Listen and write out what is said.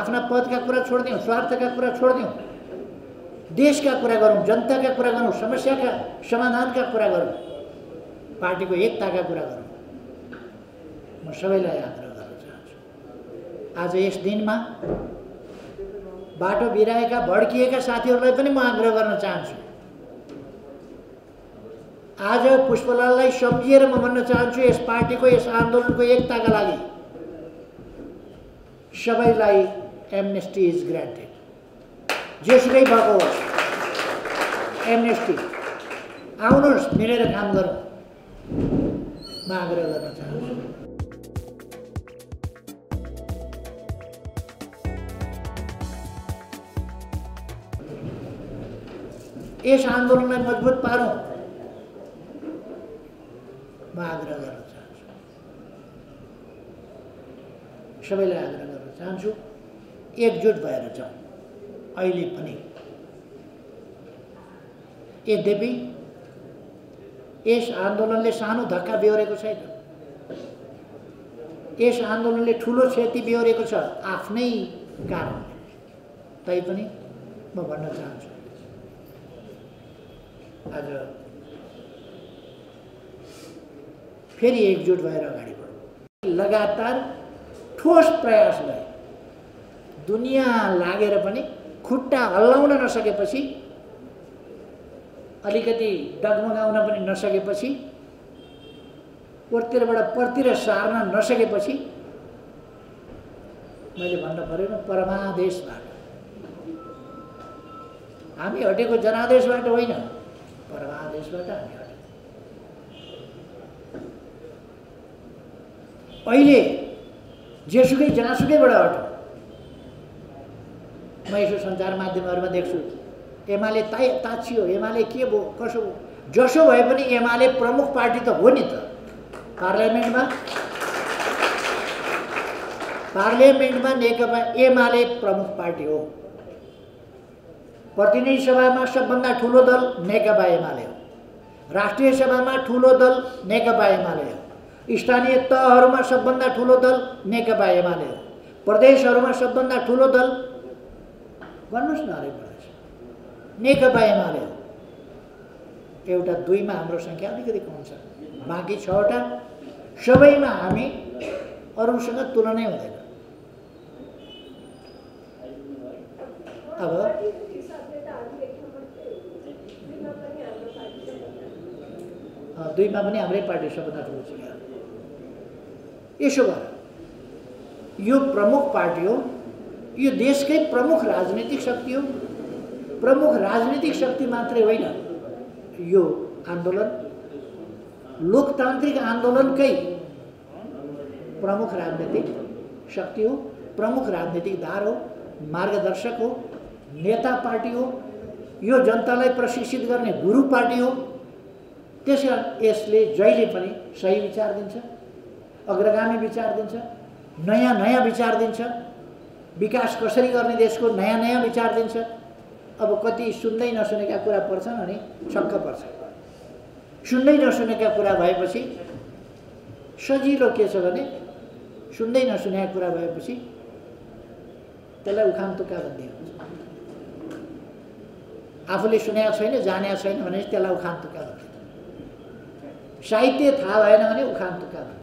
आफ्ना पदका कुरा छोडिदिउँ स्वार्थका कुरा छोडिदिउँ देशका कुरा गरौँ जनताका कुरा गरौँ समस्याका समाधानका कुरा गरौँ पार्टीको एकताका कुरा। गरौँ म सबैलाई आग्रह गर्न चाहन्छु। आज यस दिनमा बाटो बिराएका भड्किएका साथीहरूलाई पनि म आग्रह गर्न चाहन्छु। आज पुष्पलाललाई सम्झिएर म भन्न चाहन्छु यस पार्टीको यस आन्दोलनको एकताका लागि। सबैलाई एमनेस्टी इज ग्रान्टेड जेसुकै भएको होस् एमनेस्टी आउनुहोस् मिलेर काम गरौँ म आग्रह गर्न चाहन्छु यस आन्दोलनलाई मजबुत पारौँ म आग्रह गर्न चाहन्छु सबैलाई आग्रह चाहन्छु। एकजुट भएर जाउँ अहिले पनि। यद्यपि यस आन्दोलनले सानो धक्का बेहोरेको छैन। यस आन्दोलनले ठुलो क्षति बेहोरेको छ आफ्नै कारणले। तैपनि म भन्न चाहन्छु। आज फेरि एकजुट भएर अगाडि बढौँ। लगातार ठोस प्रयास गरे। दुनियाँ लागेर पनि खुट्टा हल्लाउन नसकेपछि अलिकति डगमगाउन पनि नसकेपछि पोरतिरबाट पर्तिर सार्न नसकेपछि मैले भन्न परेन परमादेशबाट। हामी हटेको जनादेशबाट होइन परमादेशबाट हामी हटेको। अहिले जेसुकै जहाँसुकैबाट हटौँ म यसो सञ्चार माध्यमहरूमा देख्छु। एमाले ताइ ताछियो एमाले के भयो कसो भयो? जसो भए पनि एमाले प्रमुख पार्टी त हो नि त। पार्लियामेन्टमा? पार्लियामेन्टमा नेकपा एमाले प्रमुख पार्टी हो। प्रतिनिधि सभामा सबभन्दा ठुलो दल नेकपा एमाले हो। राष्ट्रिय सभामा ठुलो दल नेकपा एमाले हो। स्थानीय तहहरूमा सबभन्दा ठुलो दल नेकपा एमाले हो। प्रदेशहरूमा सबभन्दा ठुलो दल भन्नुहोस् न हरेक प्रदेश। नेकपा एमाले हो। एउटा दुईमा हाम्रो सङ्ख्या अलिकति कम छ। बाँकी छवटा सबैमा हामी अरूसँग तुलनै हुँदैन। अब दुईमा पनि हाम्रै पार्टी सबभन्दा ठुलो छ यसो गर यो प्रमुख पार्टी हो यो देशकै प्रमुख राजनीतिक शक्ति हो। प्रमुख राजनीतिक शक्ति मात्रै होइन यो आन्दोलन। लोकतान्त्रिक आन्दोलनकै प्रमुख राजनीतिक शक्ति हो प्रमुख राजनीतिक धार हो मार्गदर्शक हो नेता पार्टी हो यो जनतालाई प्रशिक्षित गर्ने गुरु पार्टी हो। त्यस कारण यसले जहिले पनि सही विचार दिन्छ। अग्रगामी विचार दिन्छ नयाँ नयाँ विचार दिन्छ विकास कसरी गर्ने देशको नयाँ नयाँ विचार दिन्छ। अब कति सुन्दै नसुनेका कुरा पर्छन् अनि छक्क पर्छ। सुन्दै नसुनेका कुरा भएपछि सजिलो के छ भने सुन्दै नसुनेका कुरा भएपछि त्यसलाई उखान तुक्का भन्ने हुन्छ। आफूले सुनेको छैन जानेको छैन भने त्यसलाई उखान तुक्का भन्छ साहित्य थाहा भएन भने उखान तुक्का भन्छ